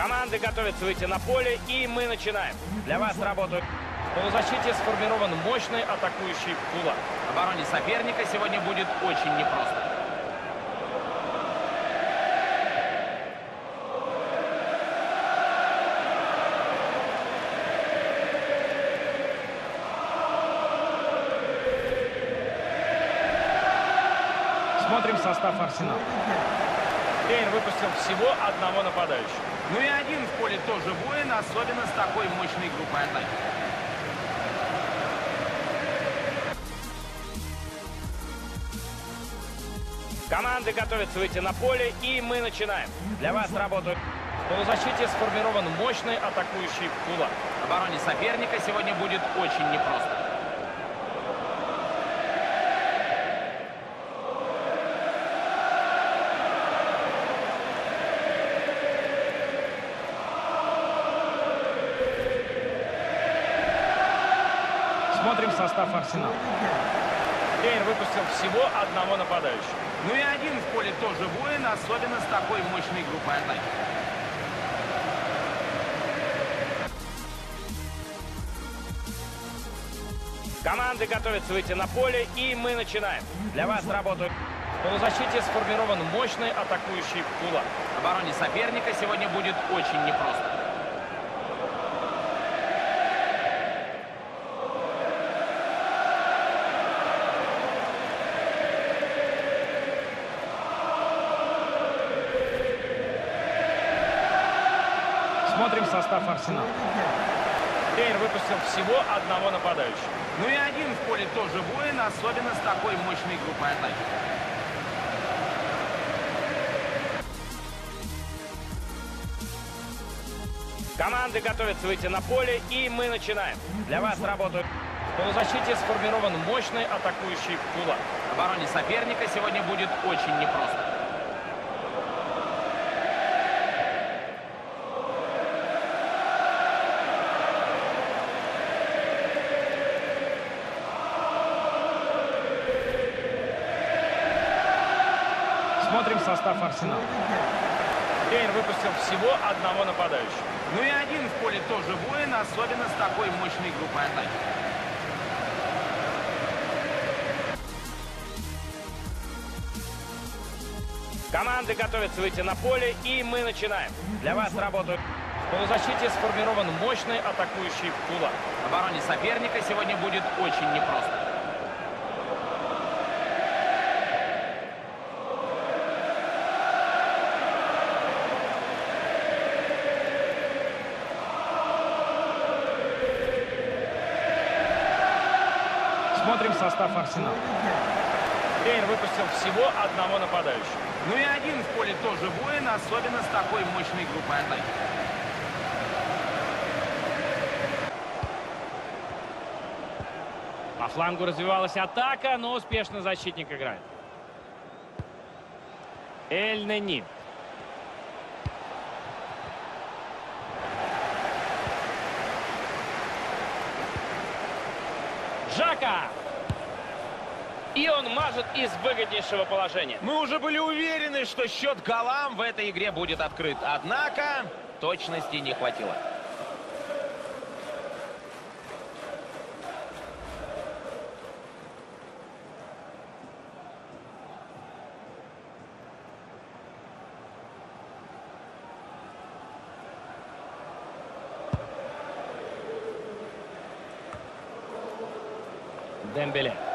Команды готовятся выйти на поле, и мы начинаем. Для вас работают... В полузащите сформирован мощный атакующий кулак. Обороне соперника сегодня будет очень непросто. Смотрим состав Арсенала. Тренер выпустил всего одного нападающего. Ну и один в поле тоже воин, особенно с такой мощной группой атаки. Команды готовятся выйти на поле, и мы начинаем. Для вас работают... В полузащите сформирован мощный атакующий кулак. Обороне соперника сегодня будет очень непросто. Смотрим состав Арсенала. Тренер выпустил всего одного нападающего. Ну и один в поле тоже воин, особенно с такой мощной группой атаки. Команды готовятся выйти на поле, и мы начинаем. Для вас работают... В полузащите сформирован мощный атакующий кулак. Обороне соперника сегодня будет очень непросто. Состав Арсенала. Тренер выпустил всего одного нападающего. Ну и один в поле тоже воин, особенно с такой мощной группой атаки. Команды готовятся выйти на поле, и мы начинаем. Для вас работают... В полузащите сформирован мощный атакующий кулак. Обороне соперника сегодня будет очень непросто. Смотрим состав Арсенала. Тренер выпустил всего одного нападающего. Ну и один в поле тоже воин, особенно с такой мощной группой атаки. Команды готовятся выйти на поле, и мы начинаем. Для вас работают... В полузащите сформирован мощный атакующий кулак. Обороне соперника сегодня будет очень непросто. Смотрим состав Арсенала. Тренер выпустил всего одного нападающего. Ну и один в поле тоже воин, особенно с такой мощной группой атаки. По флангу развивалась атака, но успешно защитник играет. Эль Нени. Жака! И он мажет из выгоднейшего положения. Мы уже были уверены, что счет голам в этой игре будет открыт. Однако точности не хватило. Дембеле.